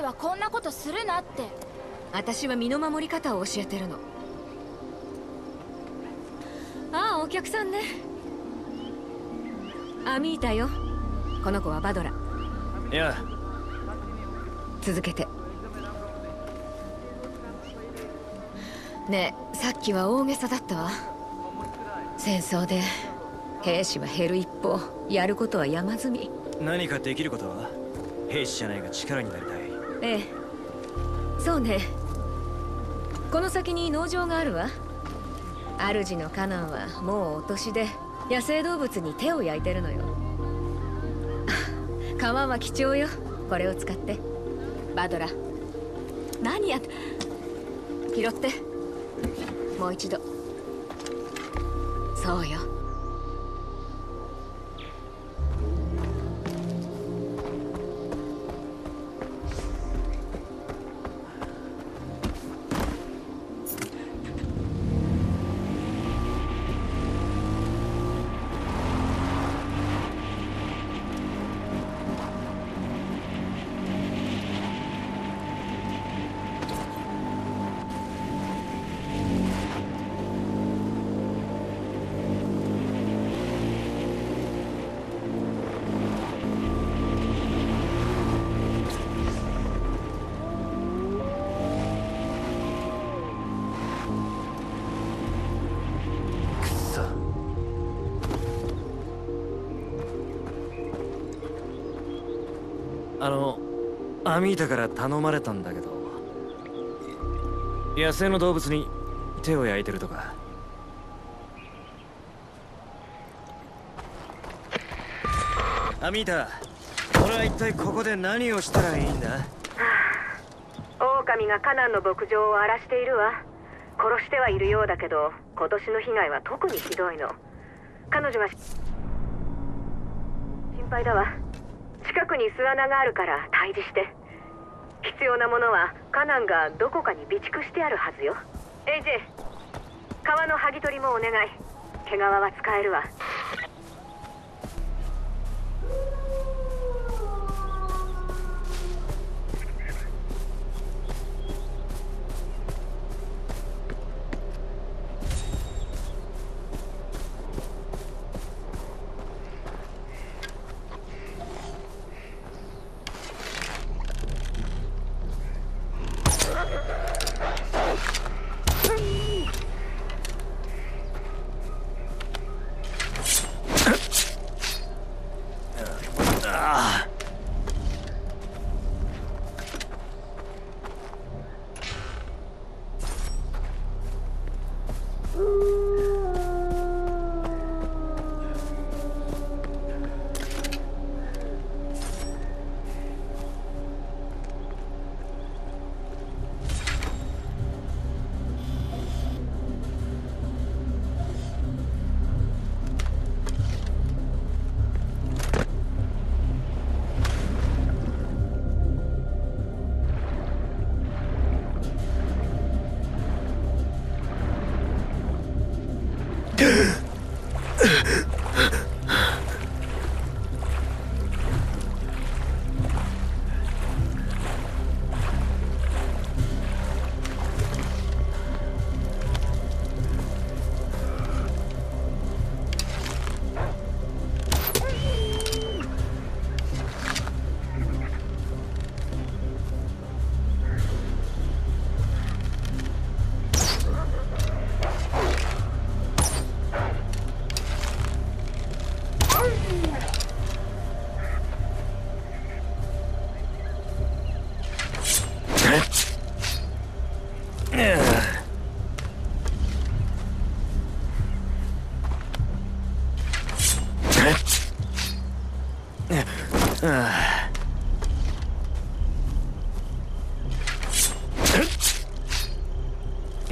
俺はこんなことするなって。私は身の守り方を教えてるの。ああお客さんね。アミータよ。この子はバドラ。いや。続けて。ねえさっきは大げさだったわ。戦争で兵士は減る一方やることは山積み。何かできることは兵士じゃないが力になりたいええ。そうね。この先に農場があるわ。主のカナンはもうお年で野生動物に手を焼いてるのよ。あ皮は貴重よ。これを使って。バドラ何や拾って。もう一度。そうよ。あのアミータから頼まれたんだけど。野生の動物に手を焼いてるとか。アミータ俺は一体ここで何をしたらいいんだ？狼がカナンの牧場を荒らしているわ。殺してはいるようだけど今年の被害は特にひどいの。彼女は心配だわ。近くに巣穴があるから退治して。必要なものはカナンがどこかに備蓄してあるはずよ。AJ 川の剥ぎ取りもお願い。毛皮は使えるわ。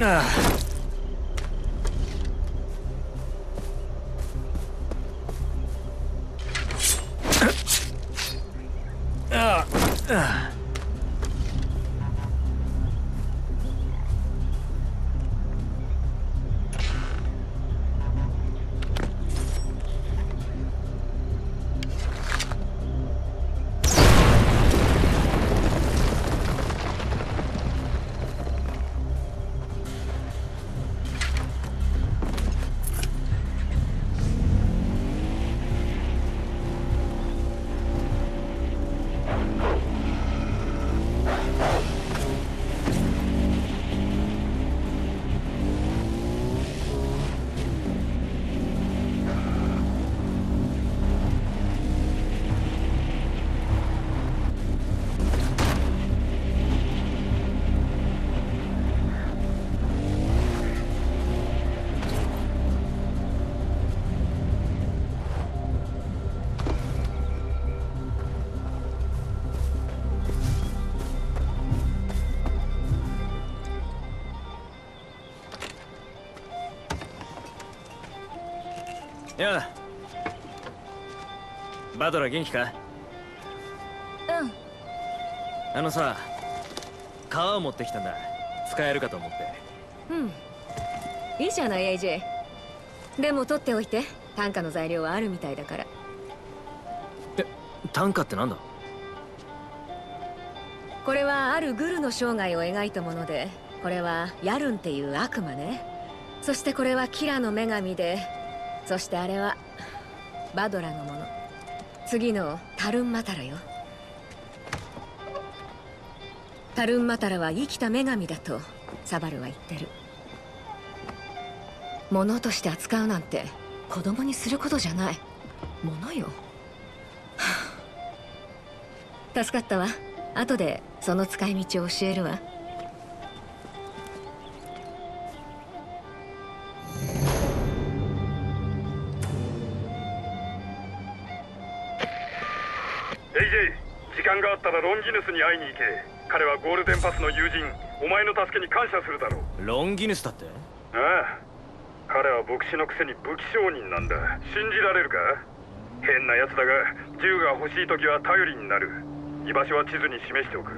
あやだバドラ元気か？うん。あのさ革を持ってきたんだ。使えるかと思って。うん。いいじゃない AJ でも取っておいて。短歌の材料はあるみたいだから。え短歌ってなんだ？これはあるグルの生涯を描いたものでこれはヤルンっていう悪魔ね。そしてこれはキラの女神でそしてあれはバドラのもの。次のタルンマタラよ。タルンマタラは生きた女神だとサバルは言ってる。物として扱うなんて子供にすることじゃない。ものよ。助かったわ。後でその使い道を教えるわ。AJ 時間があったらロンギヌスに会いに行け。彼はゴールデンパスの友人お前の助けに感謝するだろう。ロンギヌスだって？ああ彼は牧師のくせに武器商人なんだ。信じられるか？変な奴だが銃が欲しい時は頼りになる。居場所は地図に示しておく